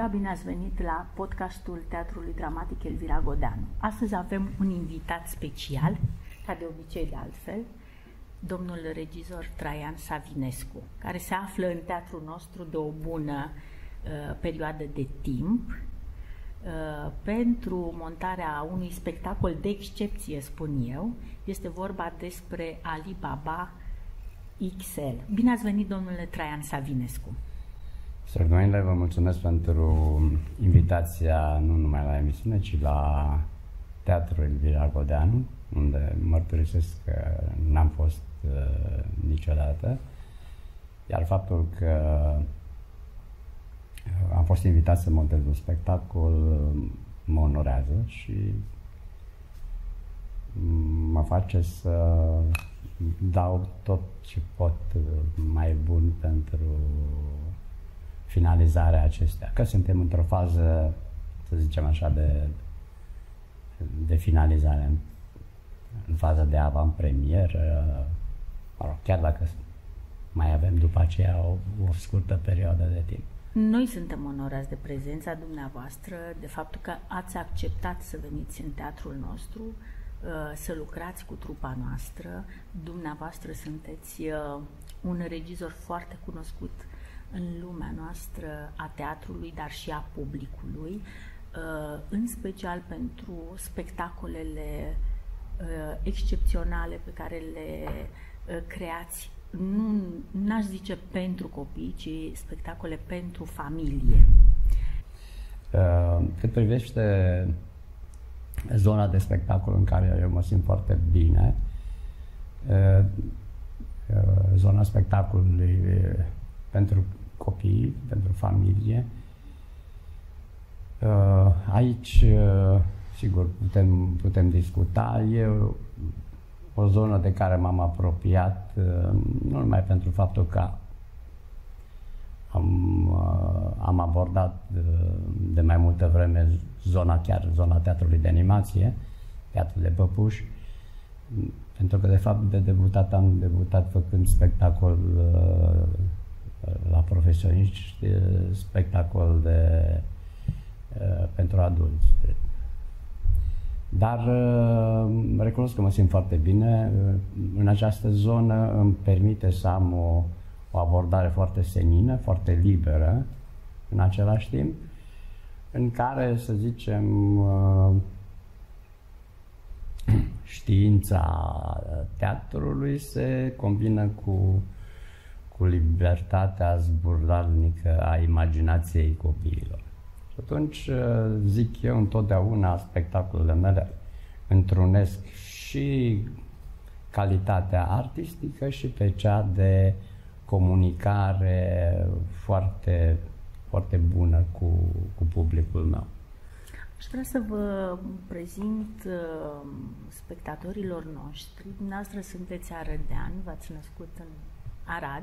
Bună ziua, bine ați venit la podcastul Teatrului Dramatic Elvira Godeanu. Astăzi avem un invitat special, ca de obicei de altfel, domnul regizor Traian Savinescu, care se află în teatrul nostru de o bună uh, perioadă de timp uh, pentru montarea unui spectacol de excepție, spun eu. Este vorba despre Ali Baba XL. Bine ați venit, domnule Traian Savinescu! Sărdoinile, vă mulțumesc pentru invitația nu numai la emisiune, ci la Teatrul Elvira Godeanu, unde mărturisesc că n-am fost uh, niciodată. Iar faptul că uh, am fost invitat să montez un spectacol uh, mă onorează și mă face să dau tot ce pot uh, mai bun pentru finalizarea acestea. Că suntem într-o fază, să zicem așa, de, de finalizare, în, în faza de avant-premieră, mă rog, chiar dacă mai avem după aceea o, o scurtă perioadă de timp. Noi suntem onorați de prezența dumneavoastră, de faptul că ați acceptat să veniți în teatrul nostru, uh, să lucrați cu trupa noastră. Dumneavoastră sunteți uh, un regizor foarte cunoscut în lumea noastră a teatrului, dar și a publicului, uh, în special pentru spectacolele uh, excepționale pe care le uh, creați nu n-aș zice pentru copii, ci spectacole pentru familie. Cât privește zona de spectacol în care eu mă simt foarte bine, zona spectacolului pentru copii, pentru familie. Uh, aici, uh, sigur, putem, putem discuta. E o zonă de care m-am apropiat, uh, nu numai pentru faptul că am, am abordat de mai multă vreme zona, chiar zona teatrului de animație, teatrul de păpuși, pentru că, de fapt, de debutat am debutat făcând spectacol la profesioniști spectacol de, pentru adulți. Dar recunosc că mă simt foarte bine. În această zonă îmi permite să am o, o abordare foarte senină, foarte liberă, în același timp, în care, să zicem, știința teatrului se combină cu cu libertatea zburlalnică a imaginației copiilor. Și atunci uh, zic eu întotdeauna spectacolele mele întrunesc și calitatea artistică și pe cea de comunicare foarte, foarte bună cu, cu publicul meu. Aș vrea să vă prezint uh, spectatorilor noștri. Dumneavoastră sunteți arădean, v-ați născut în Arad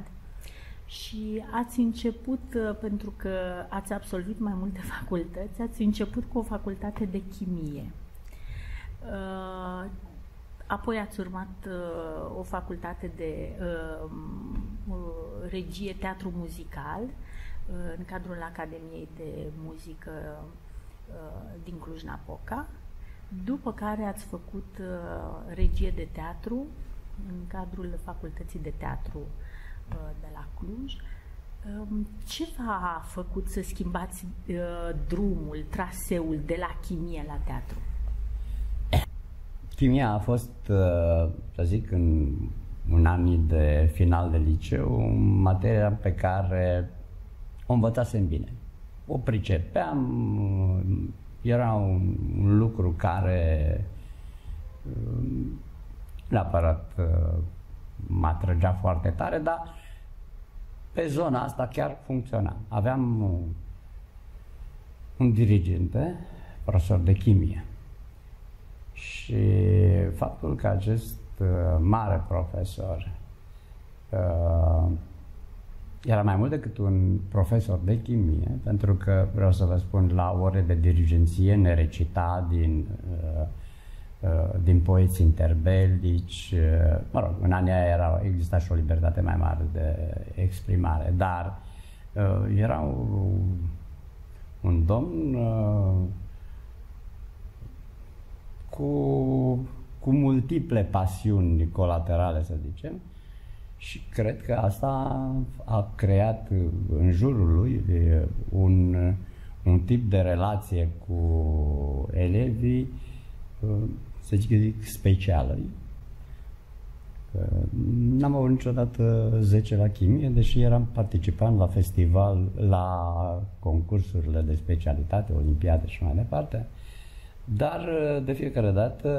și ați început, uh, pentru că ați absolvit mai multe facultăți, ați început cu o facultate de chimie. Uh, apoi ați urmat uh, o facultate de regie teatru muzical în cadrul Academiei de Muzică din Cluj-Napoca, după care ați făcut regie de teatru în cadrul Facultății de Teatru de la Cluj. Um, ce v-a făcut să schimbați uh, drumul, traseul de la chimie la teatru? Chimia a fost, uh, să zic, în un an de final de liceu, materia pe care o învățasem bine. O pricepeam, era un, un lucru care um, neapărat uh, mă atrăgea foarte tare, dar pe zona asta chiar funcționa. Aveam un, un dirigente, profesor de chimie. Și faptul că acest uh, mare profesor uh, era mai mult decât un profesor de chimie, pentru că, vreau să vă spun, la ore de dirigenție ne recita din uh, Uh, din poeți interbelici, uh, mă rog, în anii aia era, exista și o libertate mai mare de exprimare, dar uh, era o, un domn uh, cu, cu multiple pasiuni colaterale, să zicem, și cred că asta a creat în jurul lui un, un tip de relație cu elevii, să zic, specială. N-am avut niciodată 10 la chimie, deși eram participant la festival, la concursurile de specialitate, olimpiade și mai departe. Dar de fiecare dată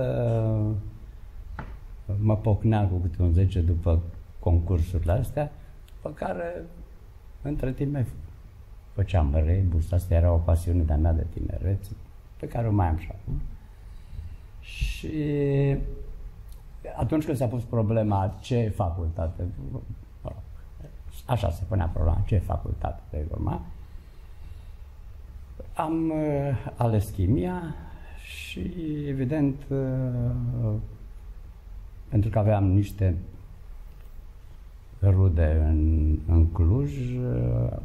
mă pocnea cu câte un 10 după concursurile astea, pe care între timp mai făceam rebus, asta era o pasiune de-a mea de tinerețe, pe care o mai am și acum. Și atunci când s-a pus problema ce facultate, așa se punea problema, ce facultate de urma, am uh, ales chimia și evident uh, pentru că aveam niște rude în, în Cluj,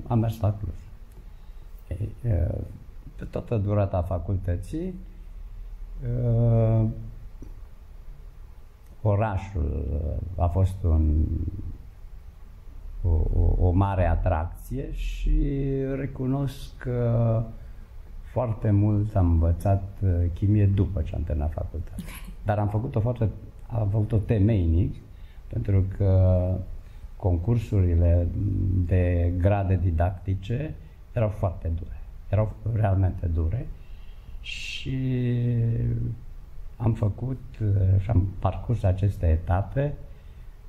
am mers la Cluj. Pe toată durata facultății, orașul a fost un, o, o, o mare atracție și recunosc că foarte mult am învățat chimie după ce am terminat facultatea. Dar am făcut-o foarte, am făcut-o temeinic, pentru că concursurile de grade didactice erau foarte dure. Erau realmente dure și am făcut și am parcurs aceste etape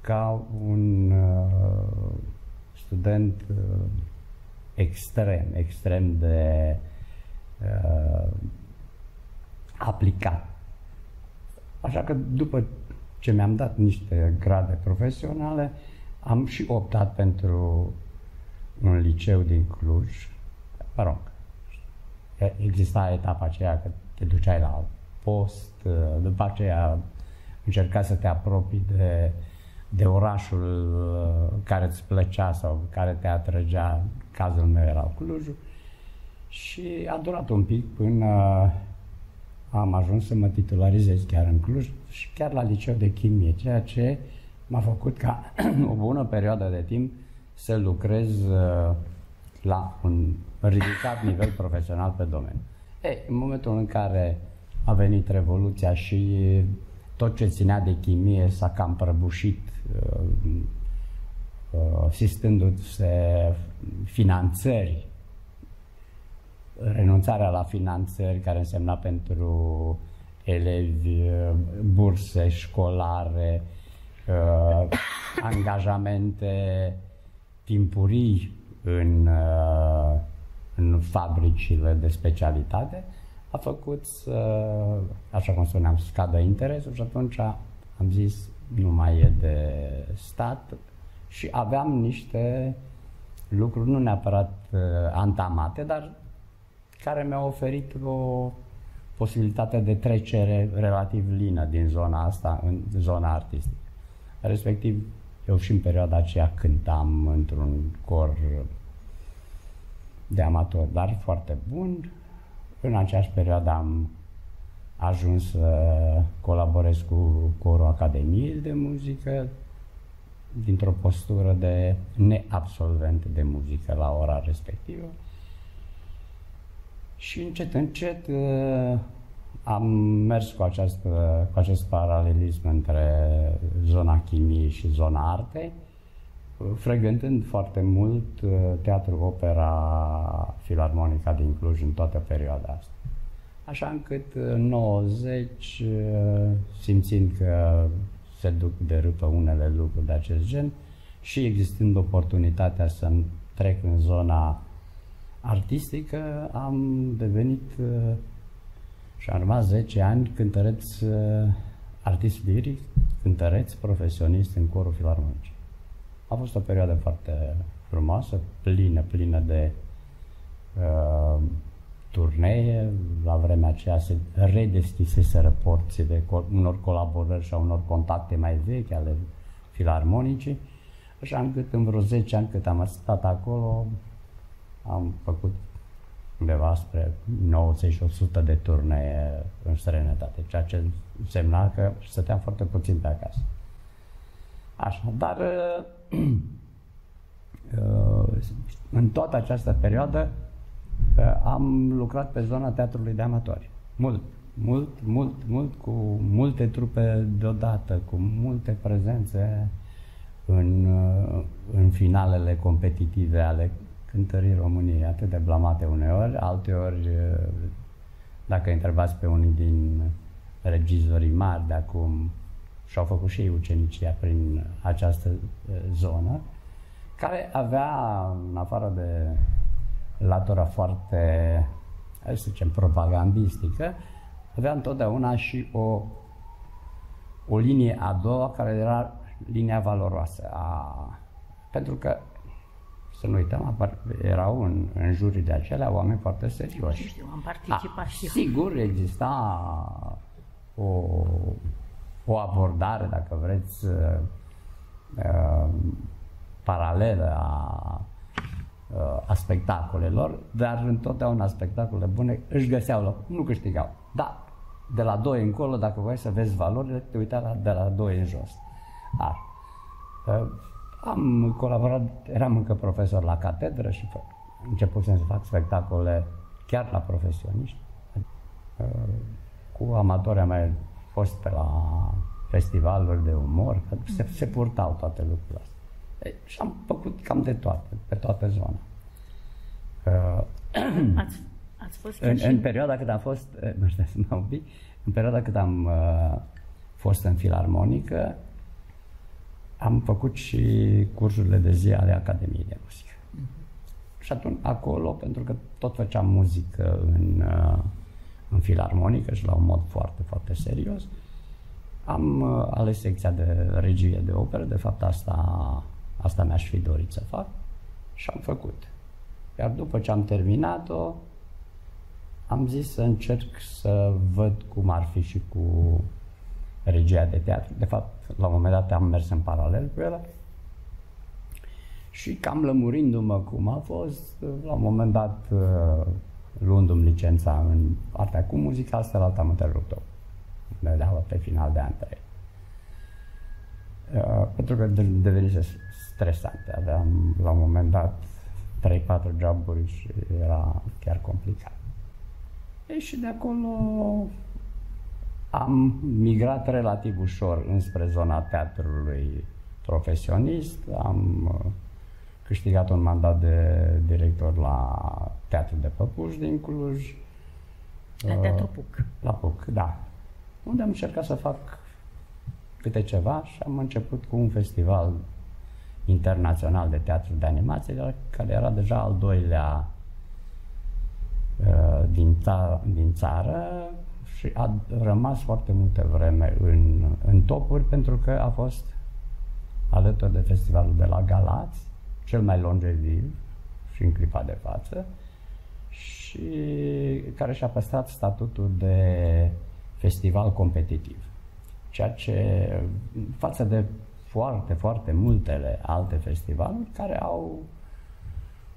ca un uh, student uh, extrem, extrem de uh, aplicat. Așa că după ce mi-am dat niște grade profesionale, am și optat pentru un liceu din Cluj, mă rog, exista etapa aceea că te duceai la post, după aceea încerca să te apropii de, de orașul care îți plăcea sau care te atrăgea, cazul meu era Clujul, și a durat un pic până am ajuns să mă titularizez chiar în Cluj și chiar la liceu de chimie, ceea ce uh, m-a făcut ca o bună perioadă de timp să lucrez uh, la un ridicat nivel profesional pe domeniu. Ei, în momentul în care a venit Revoluția și tot ce ținea de chimie s-a cam prăbușit, uh, uh, asistându-se finanțări, renunțarea la finanțări care însemna pentru elevi burse școlare, uh, angajamente timpurii în, uh, în fabricile de specialitate, a făcut să, așa cum spuneam, scadă interesul și atunci am zis nu mai e de stat și aveam niște lucruri nu neapărat uh, antamate, dar care mi-au oferit o posibilitate de trecere relativ lină din zona asta în zona artistică. Respectiv, eu și în perioada aceea cântam într-un cor de amator, dar foarte bun. În aceeași perioadă am ajuns să colaborez cu corul Academiei de Muzică dintr-o postură de neabsolvent de muzică la ora respectivă. Și încet, încet am mers cu, această, cu acest paralelism între zona chimiei și zona artei, frecventând foarte mult uh, teatru, opera, filarmonica din Cluj în toată perioada asta. Așa încât în 90, uh, simțind că se duc de râpă unele lucruri de acest gen și existând oportunitatea să trec în zona artistică, am devenit uh, și am rămas 10 ani cântăreț, uh, artist liric, cântăreț, profesionist în corul filarmonic. A fost o perioadă foarte frumoasă, plină, plină de uh, turnee. La vremea aceea se redeschiseseră porții de co- unor colaborări și a unor contacte mai vechi ale filarmonicii. Așa încât în vreo 10 ani cât am stat acolo, am făcut undeva spre 90-100 de turne în străinătate, ceea ce însemna că stăteam foarte puțin pe acasă. Așa, dar în toată această perioadă am lucrat pe zona teatrului de amatori. Mult, mult, mult, mult, cu multe trupe deodată, cu multe prezențe în, în finalele competitive ale cântării României, atât de blamate uneori, alteori, dacă întrebați pe unii din regizorii mari de acum, și-au făcut și ei ucenicia prin această zonă, care avea, în afară de latura foarte, hai să zicem, propagandistică, avea întotdeauna și o, o linie a doua care era linia valoroasă. A, pentru că, să nu uităm, erau în, în jurii de acelea oameni foarte serioși. Știu, am participat și Sigur, exista o, o abordare, dacă vreți, uh, uh, paralelă a, a spectacolelor, dar întotdeauna spectacole bune își găseau loc, nu câștigau. Da, de la 2 încolo, dacă voi să vezi valorile, te uita la, de la 2 în jos. Ar. Am colaborat, eram încă profesor la catedră și începusem să fac spectacole chiar la profesioniști. Cu amatori am mai fost pe la festivaluri de umor, se, se purtau toate lucrurile astea. Și am făcut cam de toate, pe toată zona. Ați, ați fost în, și... în perioada când am fost, nu știu să mă un pic, în perioada când am uh, fost în filarmonică, am făcut și cursurile de zi ale Academiei de Muzică. Uh-huh. Și atunci, acolo, pentru că tot făceam muzică în, uh, în filarmonică și la un mod foarte, foarte serios, am uh, ales secția de regie de operă, de fapt asta Asta mi-aș fi dorit să fac și am făcut. Iar după ce am terminat-o, am zis să încerc să văd cum ar fi și cu regia de teatru. De fapt, la un moment dat am mers în paralel cu el și cam lămurindu-mă cum a fost, la un moment dat, uh, luându-mi licența în partea cu muzica, asta la alta am întrerupt-o. pe final de an 3. Uh, pentru că devenise stresante. Aveam la un moment dat 3-4 joburi și era chiar complicat. E și de acolo am migrat relativ ușor înspre zona teatrului profesionist. Am uh, câștigat un mandat de director la Teatrul de Păpuși din Cluj. La Teatru Puc. La Puc, da. Unde am încercat să fac câte ceva și am început cu un festival internațional de teatru de animație, care era deja al doilea uh, din, ța- din țară și a rămas foarte multă vreme în, în topuri pentru că a fost alături de festivalul de la Galați, cel mai longeviv și în clipa de față, și care și-a păstrat statutul de festival competitiv. Ceea ce, față de foarte, foarte multele alte festivaluri care au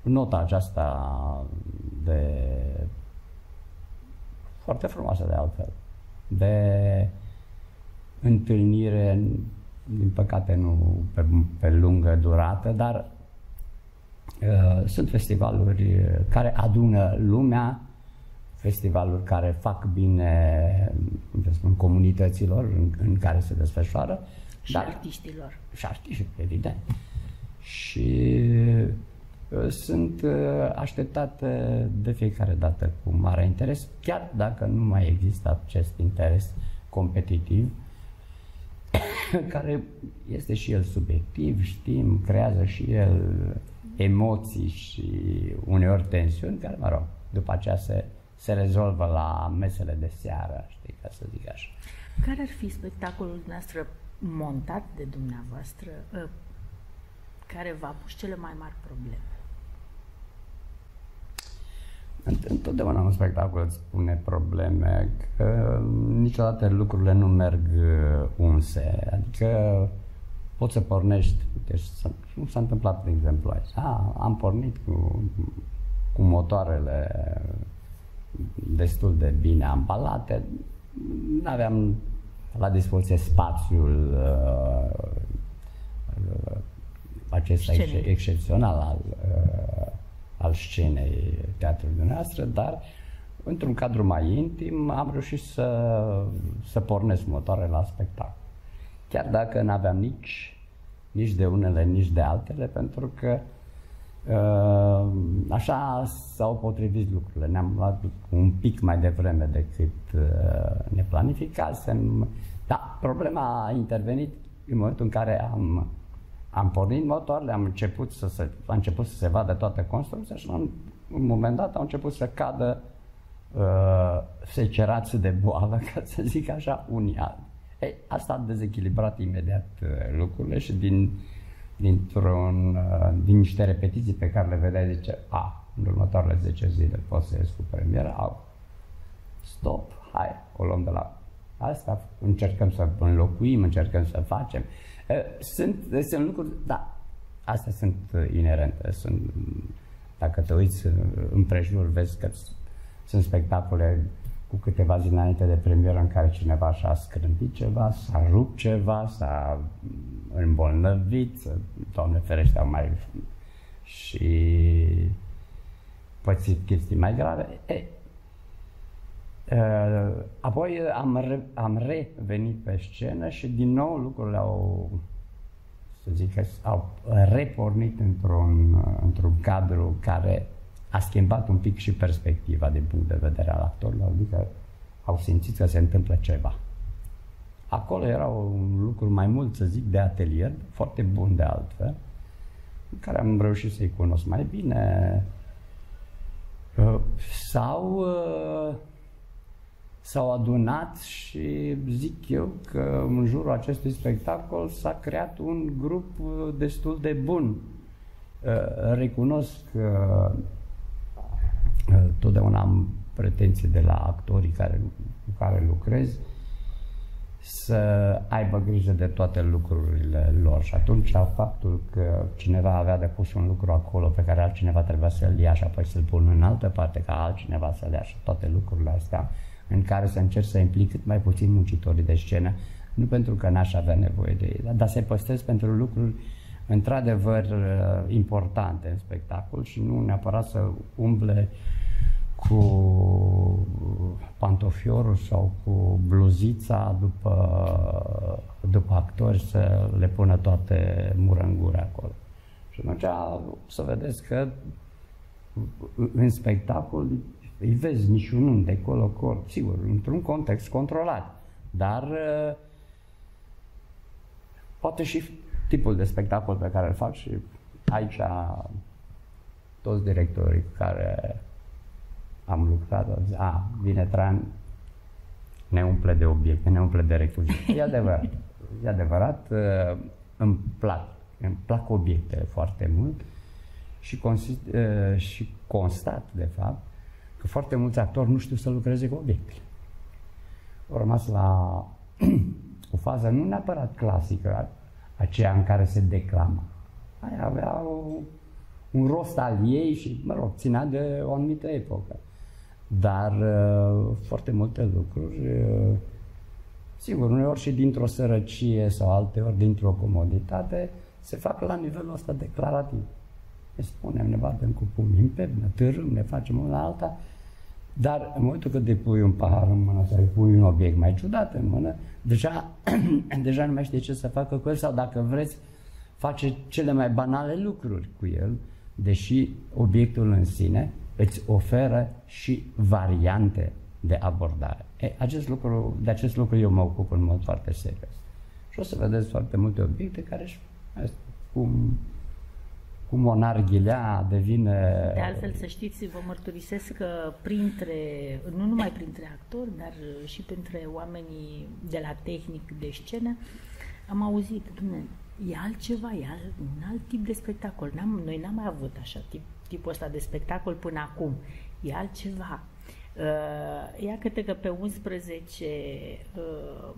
nota aceasta de foarte frumoasă de altfel, de întâlnire, din păcate nu pe, pe lungă durată, dar uh, sunt festivaluri care adună lumea, festivaluri care fac bine, cum să spun, comunităților în, în care se desfășoară și Dar, artiștilor. Și artiștilor, evident. Și uh, sunt uh, așteptate de fiecare dată cu mare interes, chiar dacă nu mai există acest interes competitiv, care este și el subiectiv, știm, creează și el emoții și uneori tensiuni, care, mă rog, după aceea se, se rezolvă la mesele de seară, știi, ca să zic așa. Care ar fi spectacolul noastră montat de dumneavoastră ă, care v-a pus cele mai mari probleme? Întotdeauna un spectacol îți pune probleme, că niciodată lucrurile nu merg ă, unse. Adică poți să pornești, uite, nu s-a întâmplat, de exemplu, aici. A, am pornit cu, cu motoarele destul de bine ambalate, nu aveam la dispoziție spațiul uh, uh, acesta ex- excepțional al, uh, al scenei teatrului dumneavoastră, dar într-un cadru mai intim am reușit să, să pornesc motoare la spectacol. Chiar dacă nu aveam nici, nici de unele, nici de altele, pentru că uh, așa s-au potrivit lucrurile. Ne-am luat un pic mai devreme decât uh, ne planificasem. Da, problema a intervenit în momentul în care am, am pornit motoarele, am început să se, a început să se vadă toată construcția și la un, un moment dat au început să cadă uh, secerați de boală, ca să zic așa, unii alții. Ei, asta a dezechilibrat imediat uh, lucrurile și din, dintr-un, uh, din niște repetiții pe care le vedeai, zice, a, în următoarele 10 zile pot să ies cu premiera, au, stop, hai, o luăm de la asta, încercăm să înlocuim, încercăm să facem. Sunt, sunt lucruri, da, astea sunt inerente, sunt, dacă te uiți împrejur, vezi că sunt spectacole cu câteva zile înainte de premieră în care cineva și-a scrâmbit ceva, s-a rupt ceva, s-a îmbolnăvit, Doamne ferește, au mai și pățit chestii mai grave. E, Uh, apoi am, re, am revenit pe scenă și din nou lucrurile au, să zic că au repornit într-un, într-un cadru care a schimbat un pic și perspectiva din punct de vedere al actorilor, adică au simțit că se întâmplă ceva. Acolo era un lucru mai mult, să zic, de atelier, foarte bun de altfel, în care am reușit să-i cunosc mai bine. Uh, sau uh, s-au adunat și zic eu că în jurul acestui spectacol s-a creat un grup uh, destul de bun. Recunosc că totdeauna am pretenții de la actorii care, cu care lucrez să aibă grijă de toate lucrurile lor. Și atunci faptul că cineva avea de pus un lucru acolo pe care altcineva trebuia să-l ia și apoi să-l pun în altă parte ca altcineva să-l ia și toate lucrurile astea în care să încerc să implic cât mai puțin muncitorii de scenă, nu pentru că n-aș avea nevoie de ei, dar să-i păstrez pentru lucruri într-adevăr uh, importante în spectacol și nu neapărat să umble cu pantofiorul sau cu bluzița după, după actori să le pună toate mură în gură acolo. Și atunci să vedeți că în spectacol îi vezi niciunul de colo sigur, într-un context controlat, dar uh, poate și tipul de spectacol pe care îl fac și aici toți directorii care am lucrat, au zis, a, vine Tran, ne umple de obiecte, ne umple de recuzi. E adevărat, e adevărat, uh, îmi plac, îmi plac obiectele foarte mult și, consist, uh, și constat, de fapt, că foarte mulți actori nu știu să lucreze cu obiectele. Au rămas la o fază nu neapărat clasică, aceea în care se declamă. Aia avea o, un rost al ei și, mă rog, ținea de o anumită epocă. Dar uh, foarte multe lucruri, uh, sigur, uneori și dintr-o sărăcie sau alteori dintr-o comoditate, se fac la nivelul ăsta declarativ. Ne spunem, ne batem cu pumnii în pernă, târâm, ne facem una alta, dar în momentul când depui un pahar în mână sau îi pui un obiect mai ciudat în mână, deja, deja nu mai știe ce să facă cu el sau dacă vreți, face cele mai banale lucruri cu el, deși obiectul în sine îți oferă și variante de abordare. E, acest lucru, de acest lucru eu mă ocup în mod foarte serios. Și o să vedeți foarte multe obiecte care își, cum, cum o narghilea devine... De altfel, să știți, vă mărturisesc că printre, nu numai printre actori, dar și printre oamenii de la tehnic de scenă, am auzit, dumne, e altceva, e alt, un alt tip de spectacol. N-am, noi n-am mai avut așa tip tipul ăsta de spectacol până acum. E altceva. Uh, ia câte că pe 11 uh,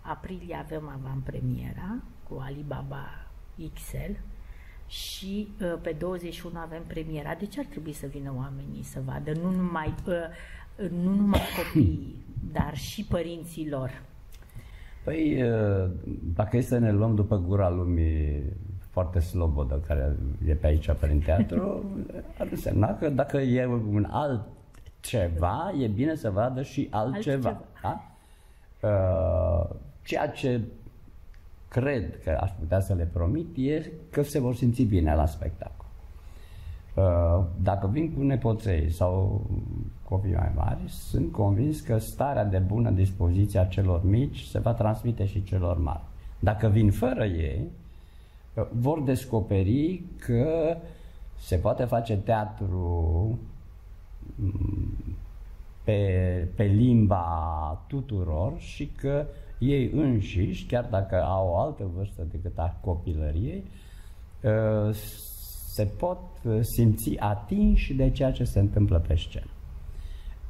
aprilie avem avantpremiera cu Alibaba XL și uh, pe 21 avem premiera. De ce ar trebui să vină oamenii să vadă? Nu numai, uh, nu numai copiii, dar și părinții lor. Păi, uh, dacă e să ne luăm după gura lumii foarte slobodă care e pe aici prin teatru, ar însemna că dacă e un alt ceva, e bine să vadă și altceva. altceva. Da? Uh, ceea ce cred că aș putea să le promit e că se vor simți bine la spectacol. Uh, dacă vin cu nepoței sau copii mai mari, sunt convins că starea de bună dispoziție a celor mici se va transmite și celor mari. Dacă vin fără ei, uh, vor descoperi că se poate face teatru mm, pe, pe limba tuturor și că ei înșiși, chiar dacă au o altă vârstă decât a copilăriei, uh, se pot simți atinși de ceea ce se întâmplă pe scenă.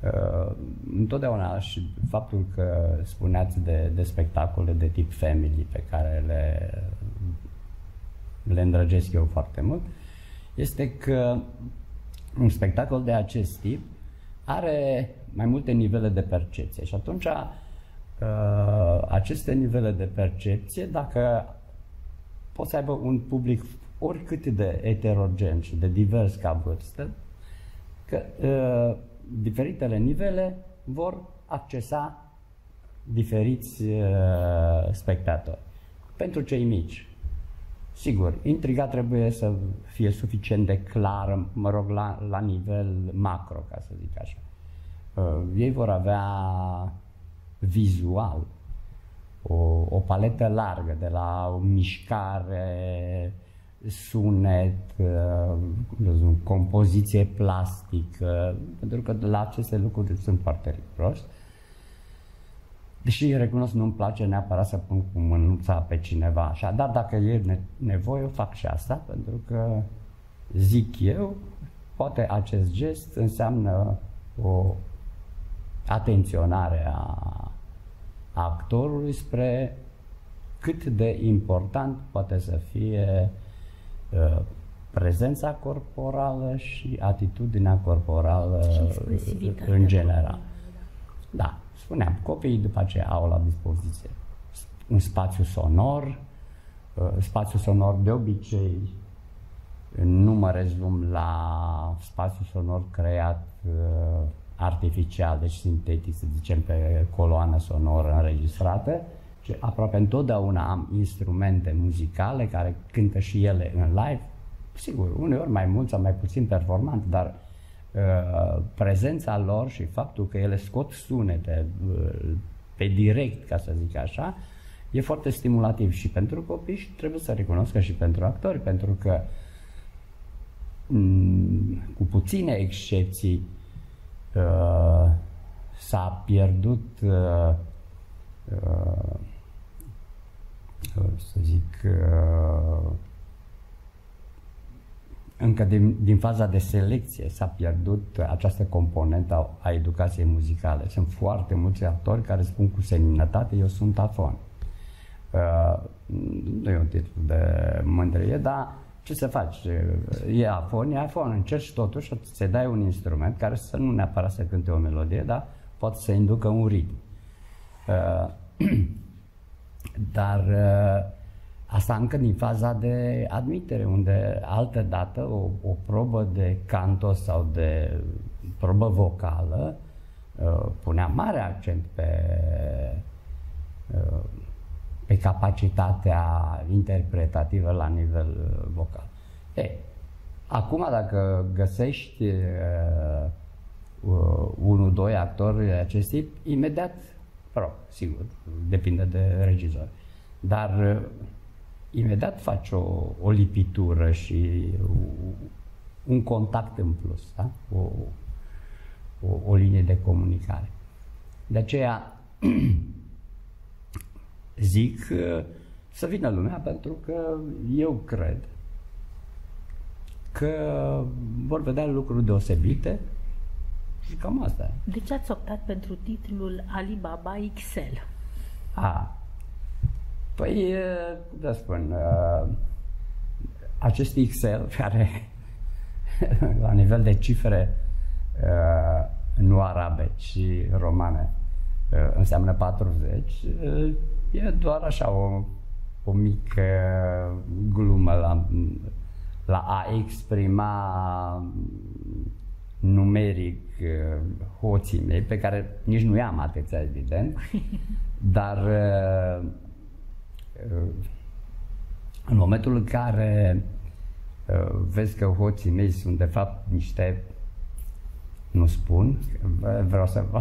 Uh, întotdeauna și faptul că spuneați de, de spectacole de tip family pe care le, le îndrăgesc eu foarte mult, este că un spectacol de acest tip are mai multe nivele de percepție și atunci uh, aceste nivele de percepție, dacă poți să aibă un public oricât de eterogen și de divers ca vârstă, că uh, diferitele nivele vor accesa diferiți uh, spectatori. Pentru cei mici, sigur, intriga trebuie să fie suficient de clară, mă rog, la, la nivel macro, ca să zic așa. Uh, ei vor avea vizual o, o paletă largă de la o mișcare, sunet, uh, compoziție plastică, pentru că la aceste lucruri sunt foarte riguros. Deși recunosc, nu-mi place neapărat să pun cu mânuța pe cineva așa, dar dacă e nevoie, fac și asta, pentru că zic eu, poate acest gest înseamnă o atenționare a actorului spre cât de important poate să fie uh, prezența corporală și atitudinea corporală în general. Da, spuneam, copiii după aceea au la dispoziție un spațiu sonor, uh, spațiu sonor de obicei nu mă rezum la spațiu sonor creat uh, artificial, deci sintetic, să zicem, pe coloană sonoră înregistrată, și aproape întotdeauna am instrumente muzicale care cântă și ele în live, sigur, uneori mai mult sau mai puțin performant, dar uh, prezența lor și faptul că ele scot sunete uh, pe direct, ca să zic așa, e foarte stimulativ și pentru copii și trebuie să recunosc că și pentru actori, pentru că mm, cu puține excepții uh, s-a pierdut uh, uh, să zic uh, încă din, din faza de selecție s-a pierdut această componentă a, a educației muzicale. Sunt foarte mulți actori care spun cu seninătate, eu sunt afon. Uh, nu e un titlu de mândrie, dar ce să faci? E afon, e afon. Încerci totuși să dai un instrument care să nu neapărat să cânte o melodie, dar poate să inducă un ritm. Uh, dar uh, asta încă din faza de admitere, unde altă dată o, o probă de canto sau de probă vocală uh, punea mare accent pe pe capacitatea interpretativă la nivel uh, vocal. E, acum dacă găsești uh, uh, unul, doi actori de acest tip, imediat, rog, sigur, depinde de regizor, dar uh, imediat faci o, o lipitură și un contact în plus, da? o, o, o linie de comunicare. De aceea, zic să vină lumea pentru că eu cred că vor vedea lucruri deosebite și cam asta. De ce ați optat pentru titlul Alibaba XL? A, păi, da spun, acest Excel care la nivel de cifre uh, nu arabe, ci romane, uh, înseamnă 40, uh, e doar așa o, o mică glumă la, la a exprima numeric hoții mei, pe care nici nu i-am atâția, evident, dar în momentul în care uh, vezi că hoții mei sunt de fapt niște nu spun, vreau să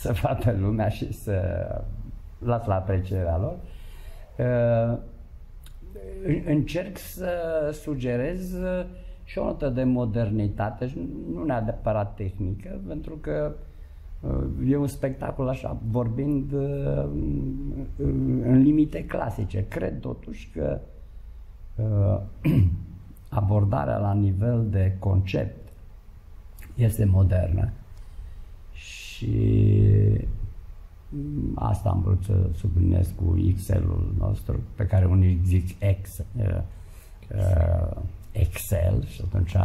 să vadă lumea și să las la aprecierea lor. Uh, încerc să sugerez și o notă de modernitate, nu neapărat tehnică, pentru că Uh, e un spectacol așa, vorbind uh, în limite clasice. Cred totuși că uh, abordarea la nivel de concept este modernă și asta am vrut să subliniez cu Excel-ul nostru, pe care unii zic X, Excel și atunci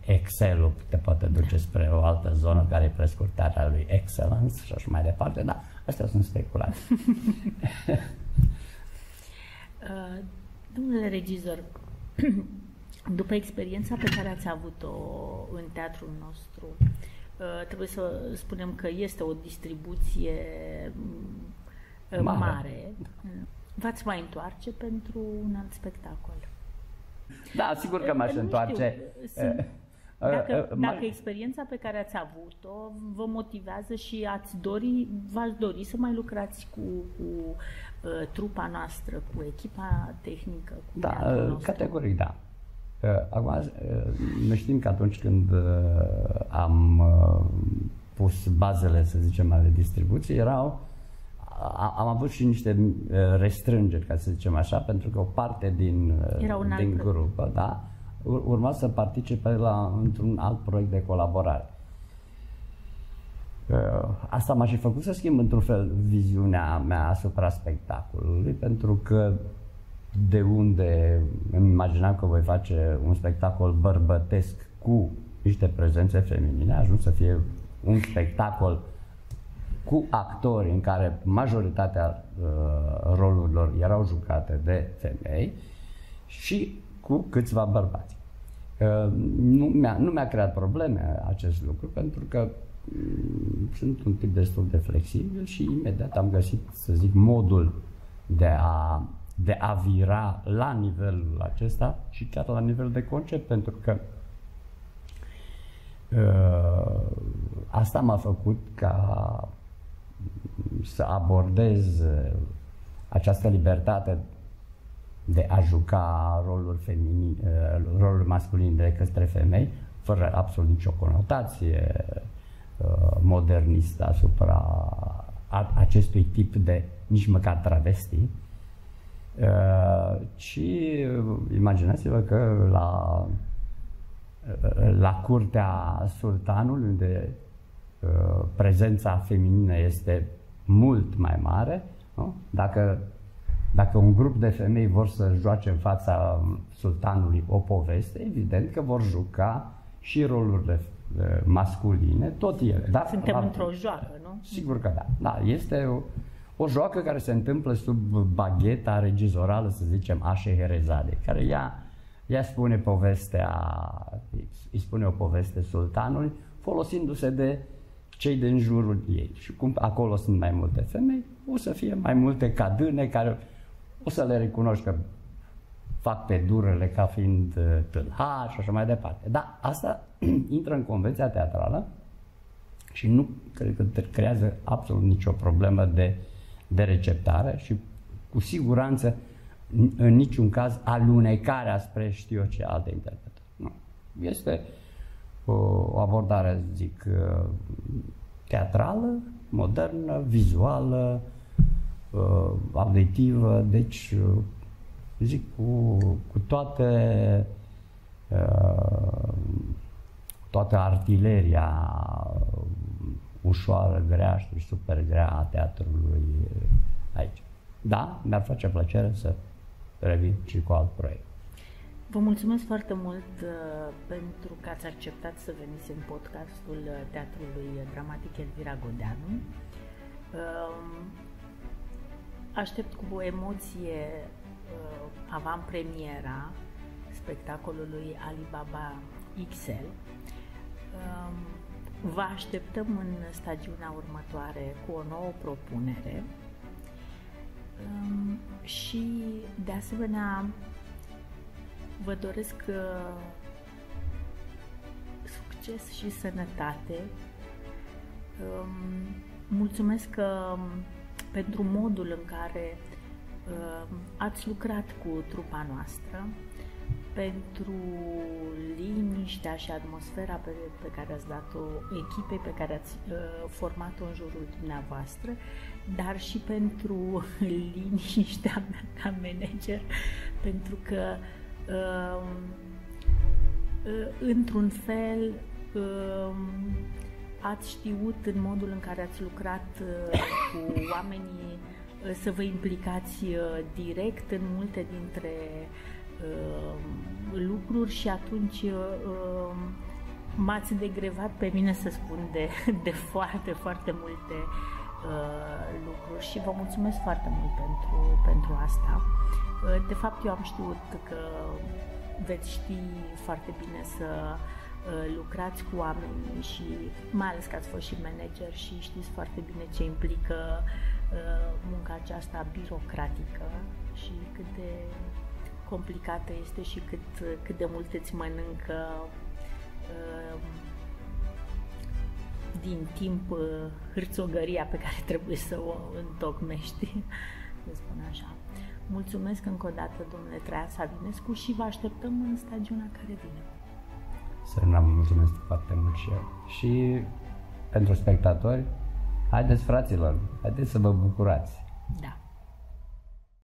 Excel-ul te poate duce spre o altă zonă care e prescurtarea lui Excellence și așa mai departe, dar astea sunt speculații. uh, domnule regizor, după experiența pe care ați avut-o în teatrul nostru, uh, trebuie să spunem că este o distribuție uh, mare. mare. V-ați mai întoarce pentru un alt spectacol? Da, sigur că m-aș întoarce. Sunt, dacă, dacă experiența pe care ați avut-o vă motivează și ați dori, v-ați dori să mai lucrați cu, cu uh, trupa noastră, cu echipa tehnică, cu Da, uh, categoric da. Uh, acum, uh, noi știm că atunci când uh, am uh, pus bazele, să zicem, ale distribuției, erau am avut și niște uh, restrângeri, ca să zicem așa, pentru că o parte din, uh, din grup, da, urma să participe la, într-un alt proiect de colaborare. Uh, asta m-a și făcut să schimb într-un fel viziunea mea asupra spectacolului, pentru că de unde îmi imaginam că voi face un spectacol bărbătesc cu niște prezențe feminine, a ajuns să fie un spectacol uh, cu actori în care majoritatea uh, rolurilor erau jucate de femei și cu câțiva bărbați. Uh, nu, mi-a, nu mi-a creat probleme acest lucru pentru că uh, sunt un tip destul de flexibil și imediat am găsit, să zic, modul de a, de a vira la nivelul acesta și chiar la nivel de concept, pentru că uh, asta m-a făcut ca să abordez uh, această libertate de a juca rolul, feminin, uh, rolul masculin de către femei, fără absolut nicio conotație uh, modernistă asupra acestui tip de nici măcar travesti, ci imaginați-vă că la, la curtea sultanului, unde Uh, prezența feminină este mult mai mare. Nu? Dacă, dacă un grup de femei vor să joace în fața sultanului o poveste, evident că vor juca și rolurile uh, masculine, tot ele. Dar, Suntem la, într-o joacă, nu? Sigur că da. da este o, o joacă care se întâmplă sub bagheta regizorală, să zicem, a Șeherezade, care ea, ea spune povestea, îi spune o poveste sultanului, folosindu-se de cei din jurul ei. Și cum acolo sunt mai multe femei, o să fie mai multe cadâne care o să le recunoști că fac pe durele ca fiind uh, tâlhari și așa mai departe. Dar asta intră în convenția teatrală și nu cred că creează absolut nicio problemă de, de receptare și cu siguranță în niciun caz alunecarea spre știu eu ce alte interpretări. Nu. Este o abordare, zic, uh, teatrală, modernă, vizuală, uh, auditivă, deci, uh, zic, cu, cu toate toată artileria ușoară, grea și super grea a teatrului aici. Da, mi-ar face plăcere să revin și cu alt proiect. Vă mulțumesc foarte mult uh, pentru că ați acceptat să veniți în podcastul uh, Teatrului Dramatic Elvira Godeanu. Uh, aștept cu o emoție uh, avantpremiera spectacolului Alibaba XL. Uh, vă așteptăm în stagiunea următoare cu o nouă propunere uh, și, de asemenea, Vă doresc uh, succes și sănătate. Um, mulțumesc uh, pentru modul în care uh, ați lucrat cu trupa noastră, pentru liniștea și atmosfera pe, pe care ați dat-o echipei pe care ați uh, format-o în jurul dumneavoastră, dar și pentru liniștea mea ca manager, pentru că uh, uh, într-un fel uh, ați știut în modul în care ați lucrat uh, cu oamenii uh, să vă implicați uh, direct în multe dintre uh, lucruri și atunci uh, m-ați degrevat pe mine să spun de, de foarte, foarte multe uh, lucruri și vă mulțumesc foarte mult pentru, pentru asta. Uh, de fapt, eu am știut că veți ști foarte bine să uh, lucrați cu oamenii și mai ales că ați fost și manager și știți foarte bine ce implică uh, munca aceasta birocratică și cât de complicată este și cât, cât de mult îți mănâncă din timp hârțogăria pe care trebuie să o întocmești, să spun așa. Mulțumesc încă o dată, domnule Traian Savinescu, și vă așteptăm în stagiunea care vine. Să ne mulțumesc foarte mult și eu. Și pentru spectatori, haideți fraților, haideți să vă bucurați. Da.